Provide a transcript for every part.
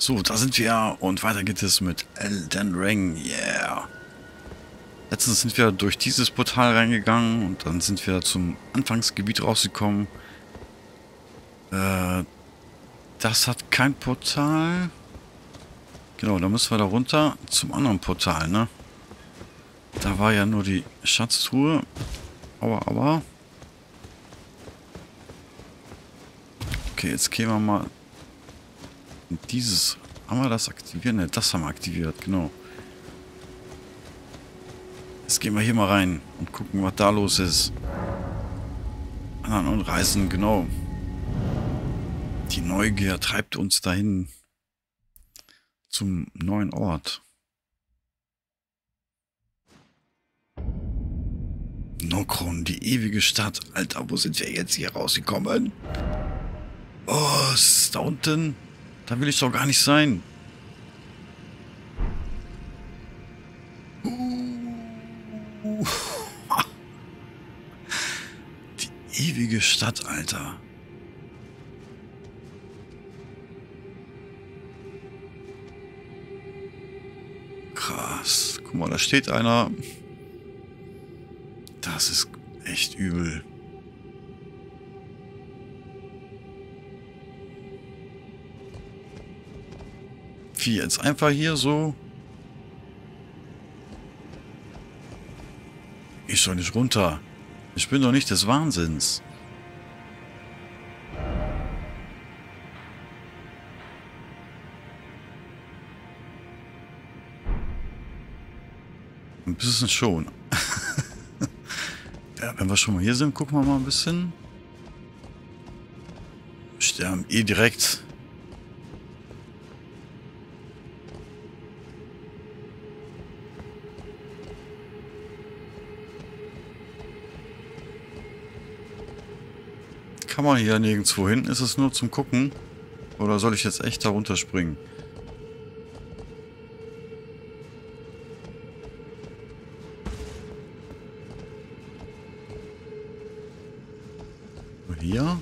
So, da sind wir und weiter geht es mit Elden Ring. Yeah. Letztens sind wir durch dieses Portal reingegangen und dann sind wir zum Anfangsgebiet rausgekommen. Äh, das hat kein Portal. Genau, da müssen wir da runter zum anderen Portal, ne? Da war ja nur die Schatztruhe. Aua, aua. Okay, jetzt gehen wir mal dieses... Haben wir das aktiviert? Ne, das haben wir aktiviert, genau. Jetzt gehen wir hier mal rein und gucken, was da los ist. An und Reisen, genau. Die Neugier treibt uns dahin zum neuen Ort. Nokron, die ewige Stadt. Alter, wo sind wir jetzt hier rausgekommen? Oh, ist da unten? Da will ich doch gar nicht sein. Die ewige Stadt, Alter. Krass. Guck mal, da steht einer. Das ist echt übel. Wie jetzt einfach hier so. Ich soll nicht runter. Ich bin doch nicht des Wahnsinns. Ein bisschen schon. ja, wenn wir schon mal hier sind, gucken wir mal ein bisschen. Sterben eh direkt. Kann man hier nirgendwo hin. Ist es nur zum Gucken? Oder soll ich jetzt echt da runterspringen? Hier?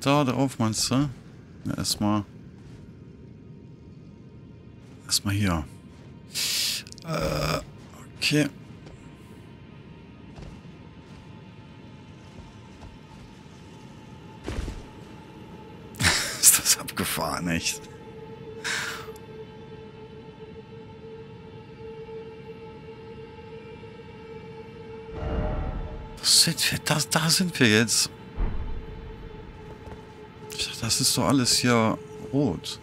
Da drauf meinst du? Ja, erstmal. Erstmal hier. Äh, okay. Ist das abgefahren, echt? Das sind wir, das, da sind wir jetzt. Das ist doch alles hier rot.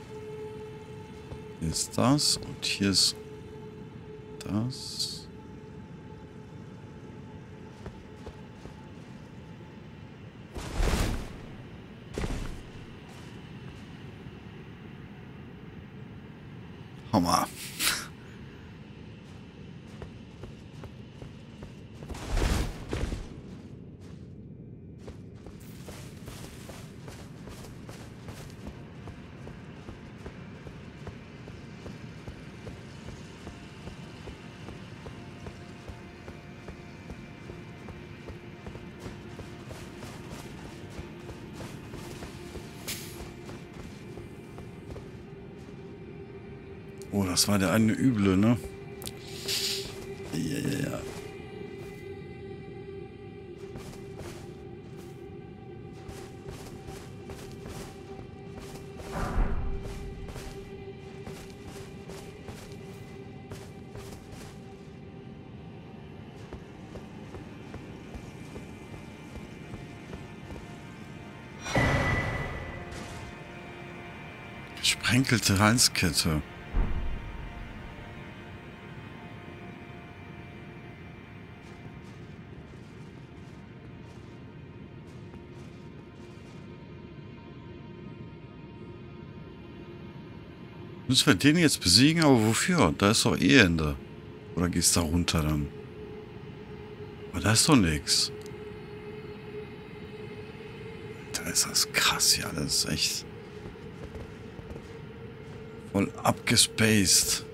Hier ist das und hier ist das. Das war der eine üble, ne? Ja, ja, ja. Gesprenkelte Halskette. Müssen wir den jetzt besiegen? Aber wofür? Da ist doch eh Ende. Oder gehst du da runter dann? Aber da ist doch nichts. Da ist das krass hier alles. Echt. Voll abgespaced.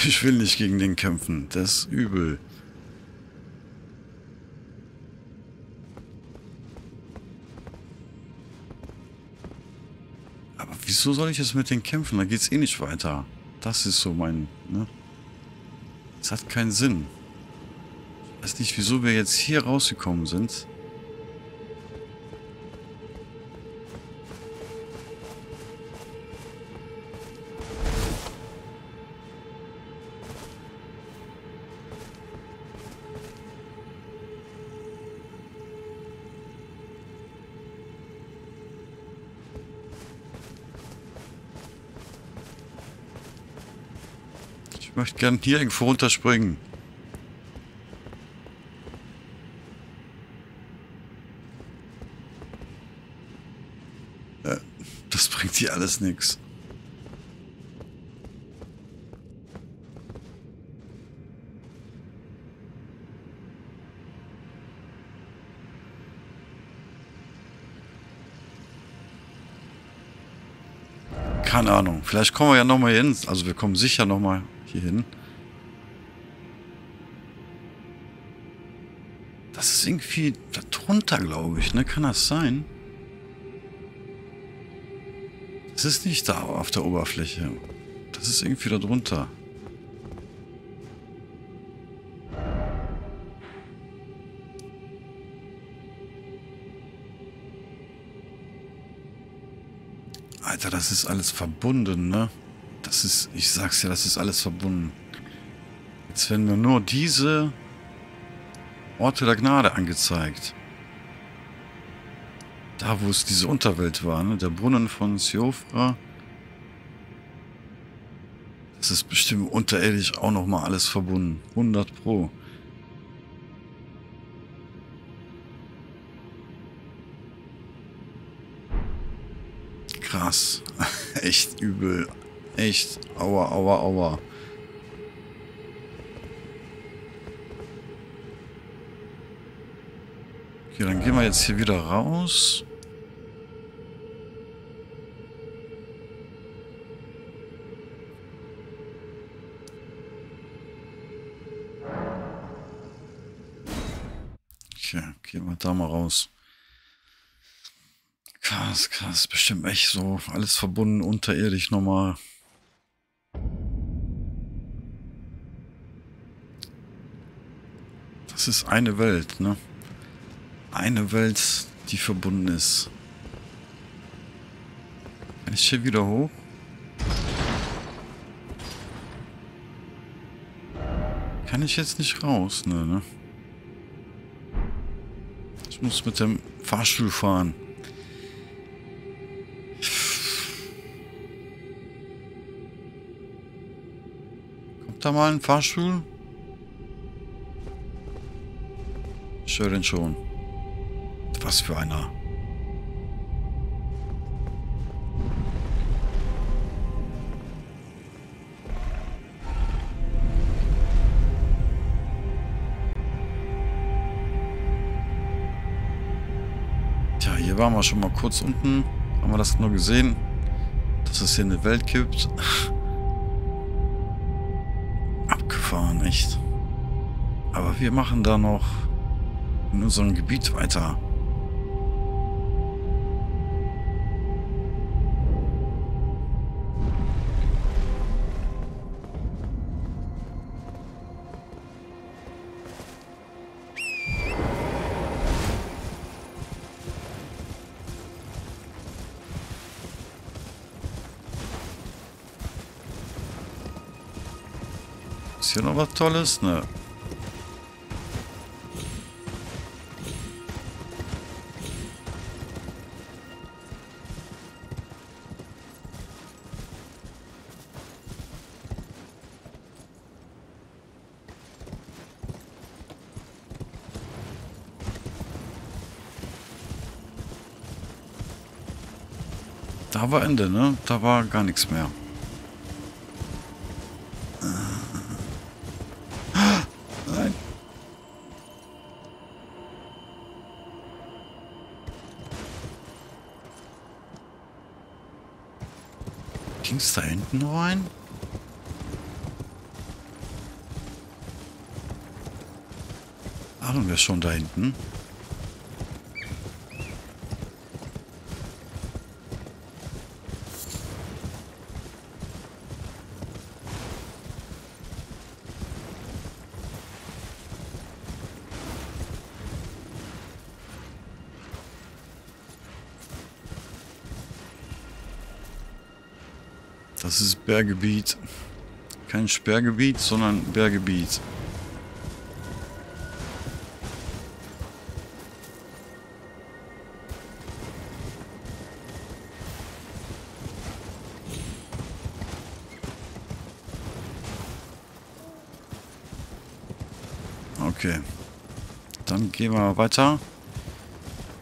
Ich will nicht gegen den kämpfen. Das ist übel. Aber wieso soll ich jetzt mit denen kämpfen? Da geht's eh nicht weiter. Das ist so mein... Ne? Das hat keinen Sinn. Ich weiß nicht, wieso wir jetzt hier rausgekommen sind. Möchte gern hier irgendwo runterspringen. Äh, das bringt hier alles nichts. Keine Ahnung. Vielleicht kommen wir ja nochmal hin. Also wir kommen sicher nochmal hier hin. Das ist irgendwie darunter, glaube ich, ne? Kann das sein? Das ist nicht da auf der Oberfläche. Das ist irgendwie darunter. Alter, das ist alles verbunden, ne? Das ist, ich sag's ja, das ist alles verbunden. Jetzt werden mir nur diese Orte der Gnade angezeigt. Da, wo es diese Unterwelt war, ne? Der Brunnen von Siofra. Das ist bestimmt unterirdisch auch nochmal alles verbunden. 100 Pro. Krass. Echt übel. Echt. Aua, aua, aua. Okay, dann gehen wir jetzt hier wieder raus. Okay, gehen wir da mal raus. Krass, krass. Bestimmt echt so. Alles verbunden, unterirdisch nochmal. Das ist eine Welt, ne? Eine Welt, die verbunden ist. Kann ich hier wieder hoch? Kann ich jetzt nicht raus, ne, ne? Ich muss mit dem Fahrstuhl fahren. Da mal ein Fahrstuhl? Den schon. Was für einer. Tja, hier waren wir schon mal kurz unten. Haben wir das nur gesehen, dass es hier eine Welt gibt. Echt. Aber wir machen da noch in unserem Gebiet weiter. Ist hier noch was Tolles? Ne. Da war Ende, ne? Da war gar nichts mehr. links da hinten rein? Haben wir schon da hinten? Das ist Berggebiet. Kein Sperrgebiet, sondern Berggebiet. Okay. Dann gehen wir weiter.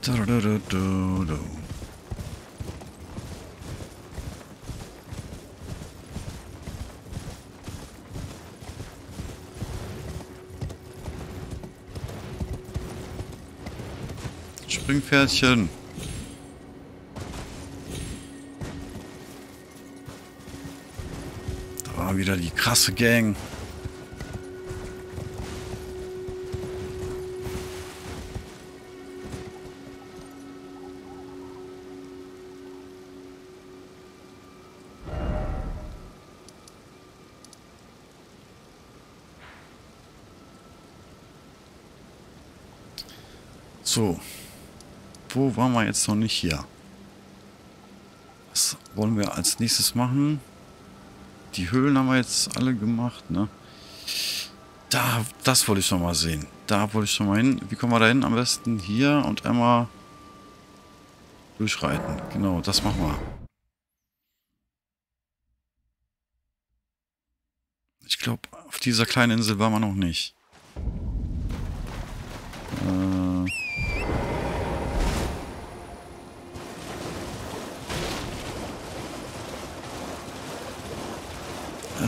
Du, du, du, Springpferdchen. Da war wieder die krasse Gang. So. Wo waren wir jetzt noch nicht hier? Was wollen wir als nächstes machen? Die Höhlen haben wir jetzt alle gemacht, ne? Da, das wollte ich noch mal sehen. Da wollte ich schon mal hin. Wie kommen wir da hin? Am besten hier und einmal durchreiten. Genau, das machen wir. Ich glaube, auf dieser kleinen Insel waren wir noch nicht.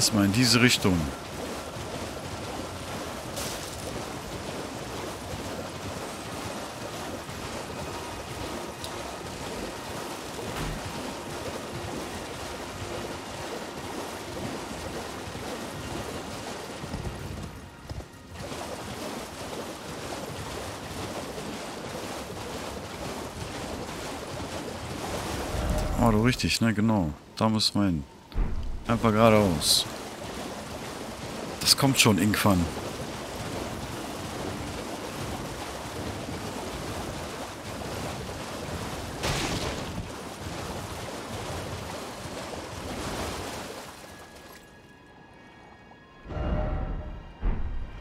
Erstmal in diese Richtung. Oh, du richtig, ne? Genau. Da müssen wir hin. Einfach geradeaus. Das kommt schon irgendwann.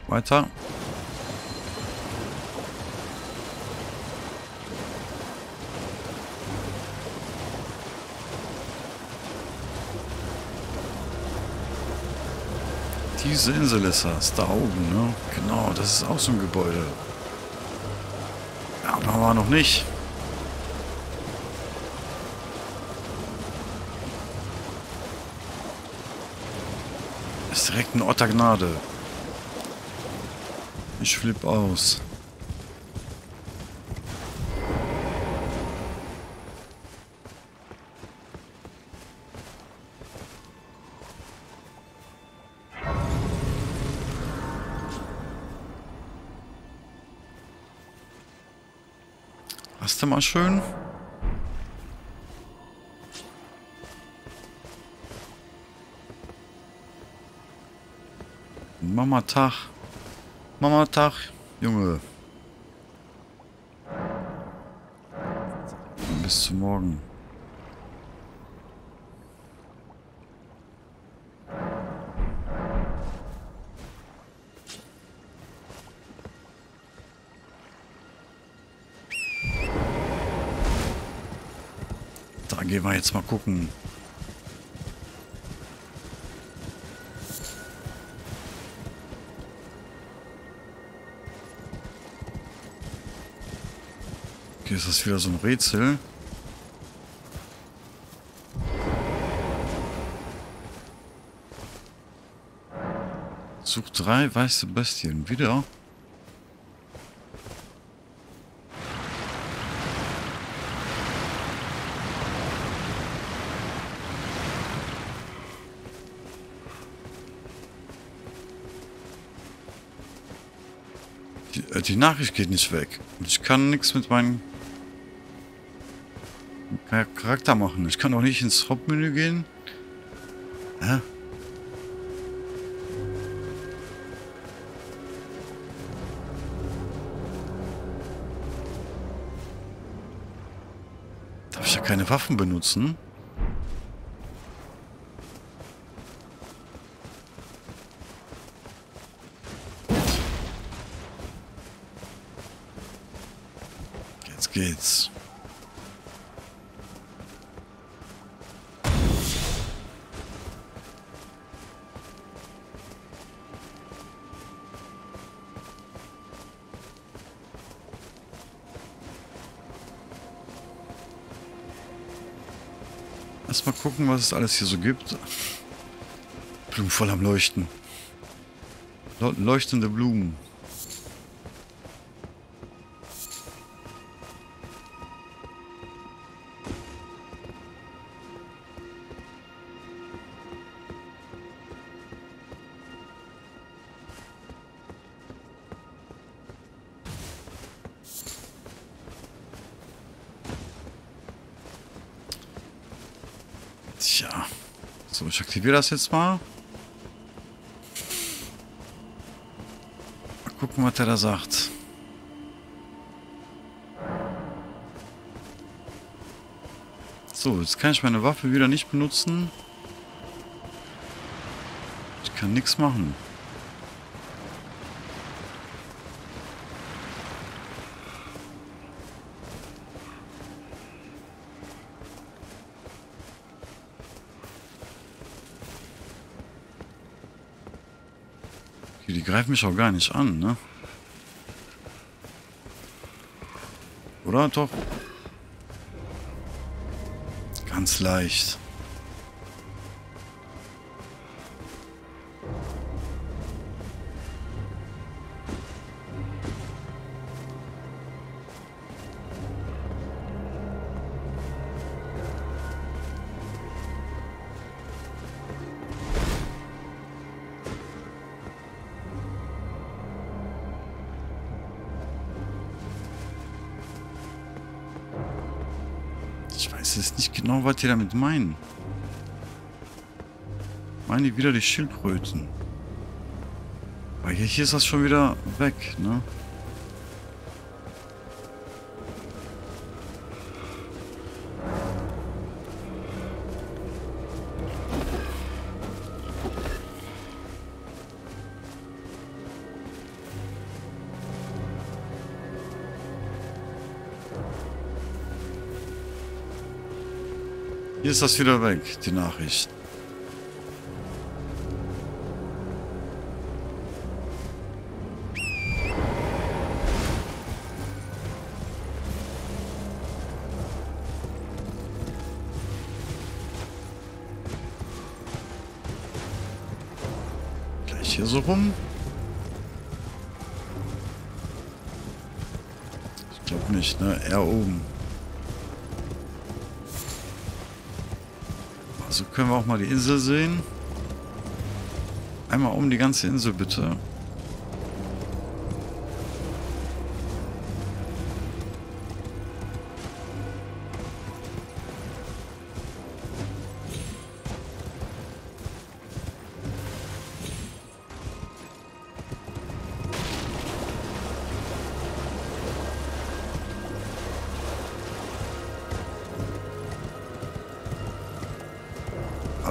Weiter. Diese Insel ist das, da oben, ne? Genau, das ist auch so ein Gebäude. Ja, aber war noch nicht. Ist direkt ein Ottergnade. Ich flipp aus. Hast du mal schön? Mama Tag. Mama Tag, Junge. Bis zum Morgen. Gehen wir jetzt mal gucken. Okay, ist das wieder so ein Rätsel? Such drei weiße Bestien. Wieder? Die, Nachricht geht nicht weg. Und ich kann nichts mit meinem Charakter machen. Ich kann auch nicht ins Hauptmenü gehen. Hä? Darf ich ja keine Waffen benutzen? Jetzt geht's. Erstmal gucken, was es alles hier so gibt. Blumen voll am Leuchten. Leuchtende Blumen. Tja. So, ich aktiviere das jetzt mal. Mal gucken, was der da sagt. So, jetzt kann ich meine Waffe wieder nicht benutzen. Ich kann nichts machen. Die greifen mich auch gar nicht an, ne? Oder? Doch. Ganz leicht. Weiß jetzt nicht genau, was die damit meinen. Meinen die wieder die Schildkröten? Weil hier, ist das schon wieder weg, ne? Ist das wieder weg, die Nachricht. Gleich hier so rum. Ich glaube nicht, ne? Er oben. Können wir auch mal die Insel sehen. Einmal um die ganze Insel bitte.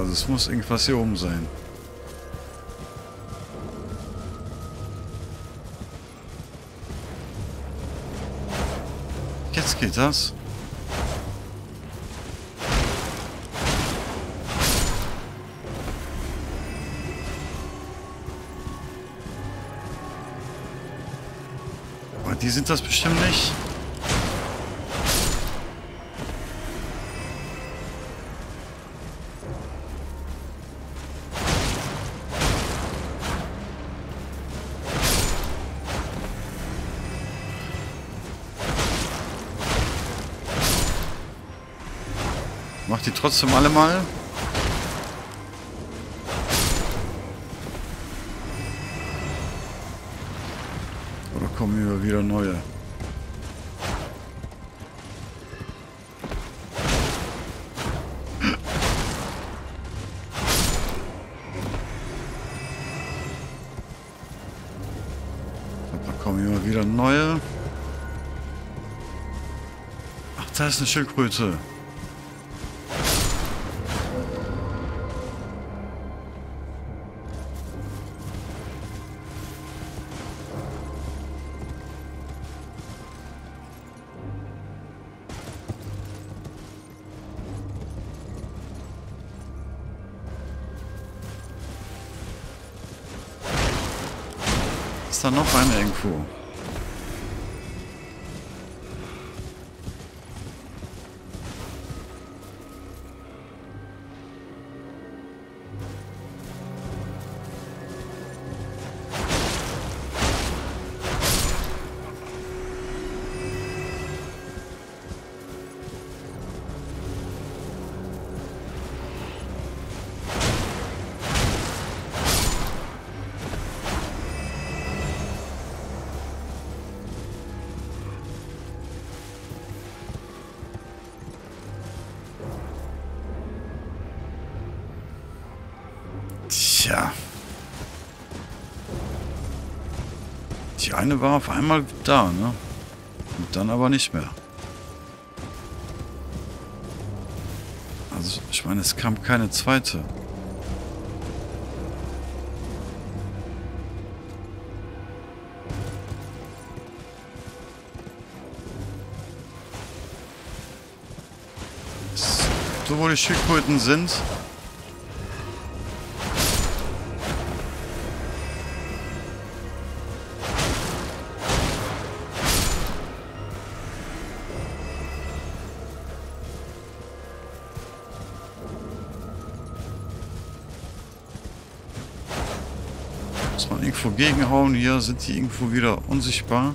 Also es muss irgendwas hier oben sein. Jetzt geht das. Aber die sind das bestimmt nicht. Mach die trotzdem alle mal. Oder kommen immer wieder neue. Da kommen immer wieder neue. Ach, da ist eine Schildkröte. Die eine war auf einmal da, ne? Und dann aber nicht mehr. Also, ich meine, es kam keine zweite. So, wo die Schildkröten sind, irgendwo gegenhauen. Hier sind die irgendwo wieder unsichtbar.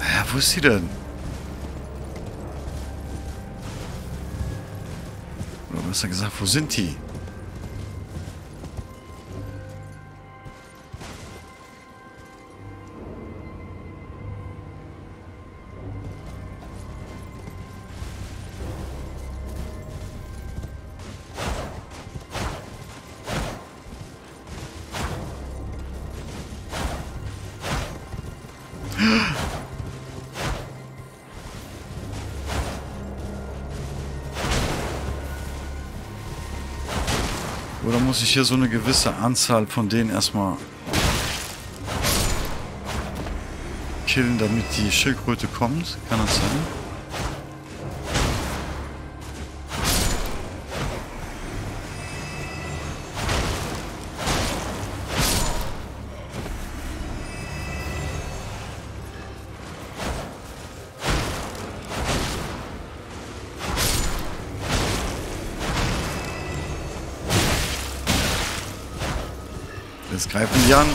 Ja, wo ist sie denn? Besser gesagt, wo sind die? Muss ich hier so eine gewisse Anzahl von denen erstmal killen, damit die Schildkröte kommt? Kann das sein? Jetzt greifen die an.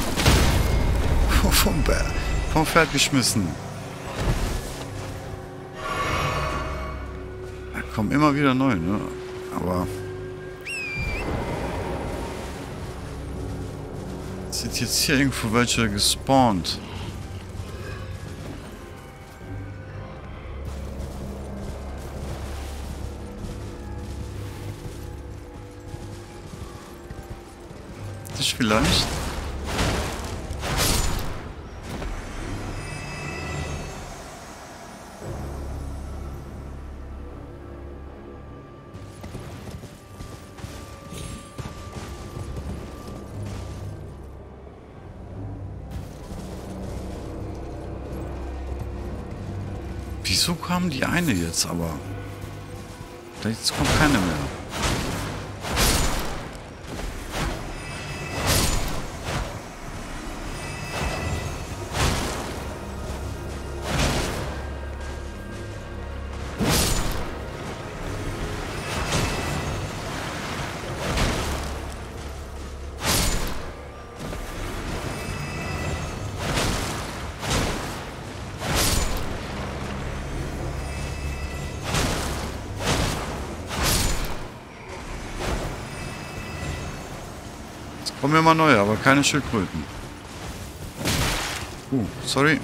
Vom, vom Pferd geschmissen. Da kommen immer wieder neue, ne? Aber... Sind jetzt hier irgendwo welche gespawnt? Vielleicht? Wieso kam die eine jetzt aber? Jetzt kommt keine mehr. Kommen immer neue, aber keine Schildkröten. Uh, sorry.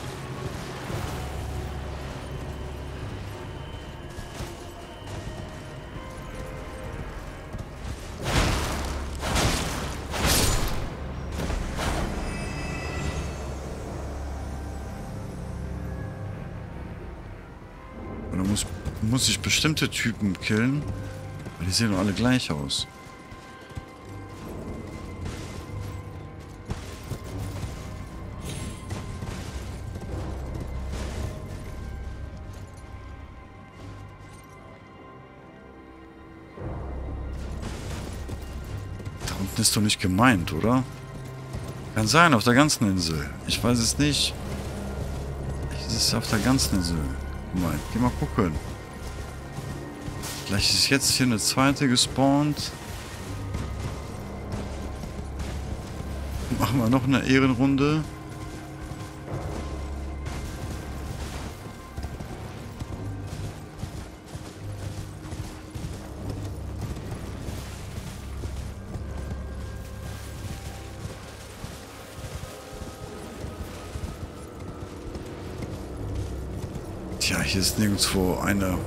Oder muss, muss ich bestimmte Typen killen? Die sehen doch alle gleich aus. Da unten ist doch nicht gemeint, oder? Kann sein, auf der ganzen Insel. Ich weiß es nicht. Es ist auf der ganzen Insel gemeint. Geh mal gucken. Vielleicht ist jetzt hier eine zweite gespawnt. Machen wir noch eine Ehrenrunde. Ist nirgendwo eine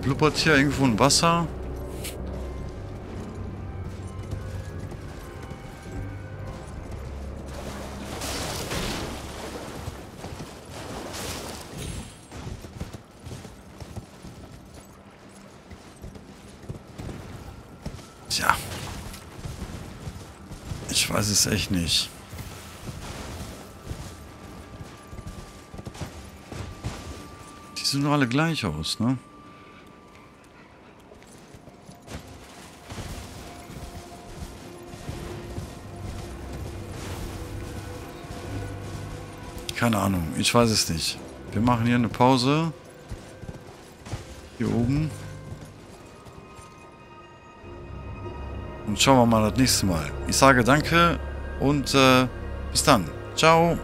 Blubbert hier irgendwo ein Wasser? Weiß es echt nicht. Die sehen doch alle gleich aus, ne? Keine Ahnung, ich weiß es nicht. Wir machen hier eine Pause. Hier oben. Und schauen wir mal das nächste Mal. Ich sage danke und äh, bis dann. Ciao.